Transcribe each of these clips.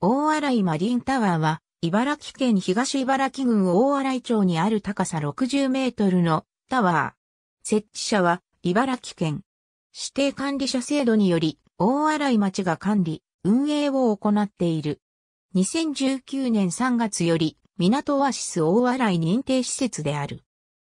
大洗マリンタワーは、茨城県東茨城郡大洗町にある高さ60メートルのタワー。設置者は、茨城県。指定管理者制度により、大洗町が管理、運営を行っている。2019年3月より、港オアシス大洗認定施設である。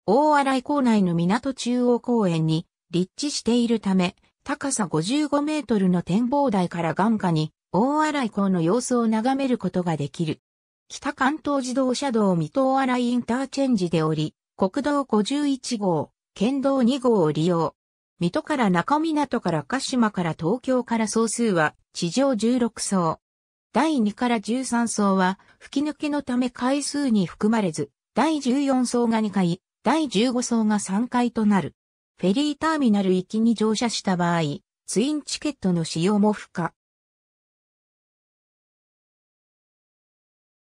大洗港内の港中央公園に立地しているため、高さ55メートルの展望台から眼下に大洗港の様子を眺めることができる。北関東自動車道水戸洗インターチェンジでおり、国道51号、県道2号を利用。水戸から中港から鹿島から東京から総数は地上16層。第2から13層は吹き抜けのため回数に含まれず、第14層が2回、第15層が3回となる。フェリーターミナル行きに乗車した場合、ツインチケットの使用も不可。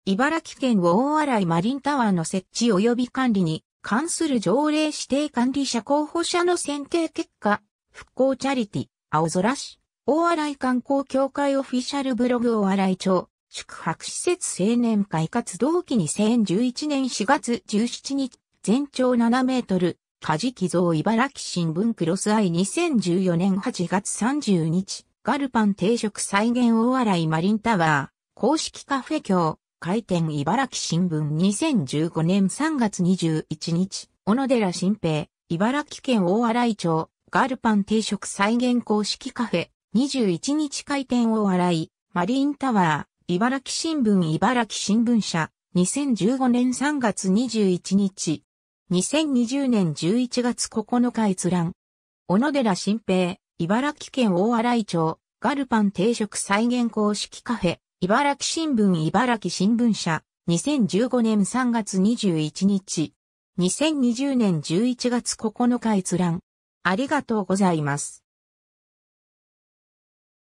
茨城県大洗マリンタワーの設置及び管理に関する条例指定管理者候補者の選定結果、復興チャリティ、青空市、大洗観光協会オフィシャルブログ大洗町、宿泊施設青年会活動期2011年4月17日、全長7メートル、カジキ像茨城新聞クロスアイ2014年8月30日、ガルパン定食再現大洗マリンタワー、公式カフェ協、開店茨城新聞2015年3月21日、小野寺新平、茨城県大洗町、ガルパン定食再現公式カフェ、21日開店大洗、マリンタワー、茨城新聞茨城新聞社、2015年3月21日、2020年11月9日閲覧。小野寺新平、茨城県大洗町、ガルパン定食再現公式カフェ、茨城新聞茨城新聞社、2015年3月21日、2020年11月9日閲覧。ありがとうございます。